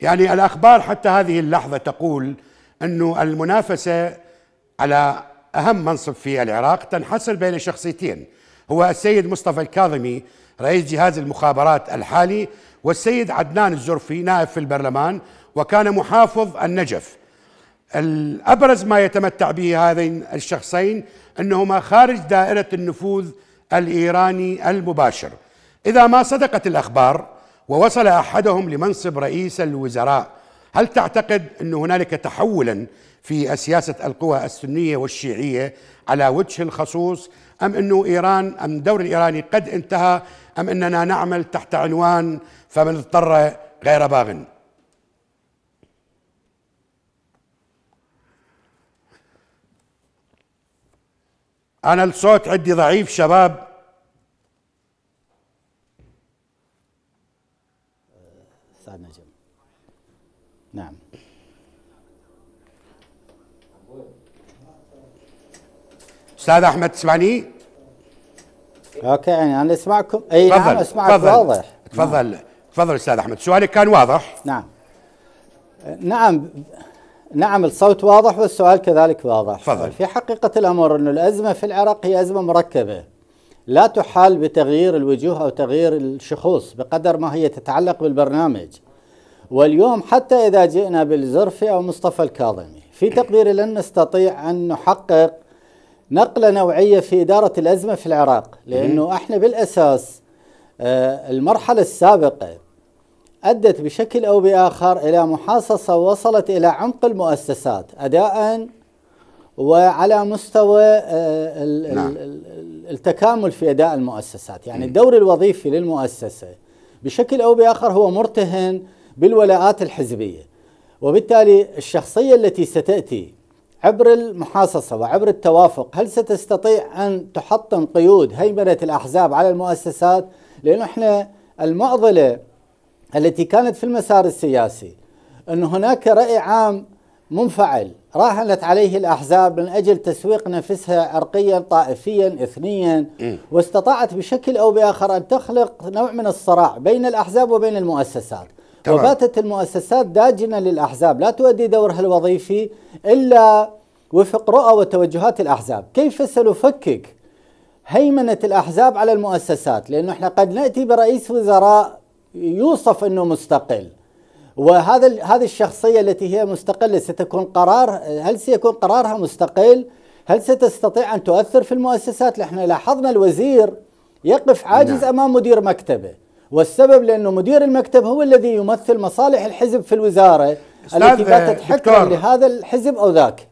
يعني الأخبار حتى هذه اللحظة تقول أنه المنافسة على أهم منصب في العراق تنحصر بين شخصيتين هو السيد مصطفى الكاظمي رئيس جهاز المخابرات الحالي والسيد عدنان الزرفي نائب في البرلمان وكان محافظ النجف. الأبرز ما يتمتع به هذين الشخصين أنهما خارج دائرة النفوذ الإيراني المباشر. إذا ما صدقت الأخبار ووصل أحدهم لمنصب رئيس الوزراء. هل تعتقد أن هنالك تحولا في سياسة القوى السنية والشيعية على وجه الخصوص أم أنه إيران أم الدور الإيراني قد انتهى أم أننا نعمل تحت عنوان فمن اضطر غير باغ؟ أنا الصوت عندي ضعيف شباب. أستاذ نجم نعم. أستاذ أحمد تسمعني؟ أوكي يعني أنا أسمعكم. أي نعم أسمعك تفضل. واضح. تفضل. نعم. تفضل أستاذ أحمد. سؤالك كان واضح. نعم. نعم. نعم الصوت واضح والسؤال كذلك واضح. تفضل. في حقيقة الأمر أن الأزمة في العراق هي أزمة مركبة. لا تحال بتغيير الوجوه أو تغيير الشخوص بقدر ما هي تتعلق بالبرنامج واليوم حتى إذا جئنا بالزرفي أو مصطفى الكاظمي في تقديري لن نستطيع أن نحقق نقلة نوعية في إدارة الأزمة في العراق لأنه إحنا بالأساس آه، المرحلة السابقة أدت بشكل أو بآخر إلى محاصصة وصلت إلى عمق المؤسسات أداء وعلى مستوى آه، نعم. التكامل في أداء المؤسسات. يعني الدور الوظيفي للمؤسسة بشكل أو بآخر هو مرتهن بالولاءات الحزبية. وبالتالي الشخصية التي ستأتي عبر المحاصصة وعبر التوافق هل ستستطيع أن تحطم قيود هيمنة الأحزاب على المؤسسات؟ لأنه إحنا المعضلة التي كانت في المسار السياسي أن هناك رأي عام منفعل. راهنت عليه الأحزاب من أجل تسويق نفسها عرقيا طائفيا إثنيا. واستطاعت بشكل أو بآخر أن تخلق نوع من الصراع بين الأحزاب وبين المؤسسات. طبعا. وباتت المؤسسات داجنة للأحزاب لا تؤدي دورها الوظيفي إلا وفق رؤى وتوجهات الأحزاب. كيف سنفكك هيمنة الأحزاب على المؤسسات؟ لأنه إحنا قد نأتي برئيس وزراء يوصف أنه مستقل. وهذا هذه الشخصية التي هي مستقلة ستكون قرار هل سيكون قرارها مستقل؟ هل ستستطيع أن تؤثر في المؤسسات؟ إحنا لاحظنا الوزير يقف عاجز نعم. أمام مدير مكتبه والسبب لأنه مدير المكتب هو الذي يمثل مصالح الحزب في الوزارة التي باتت حكرا لهذا الحزب أو ذاك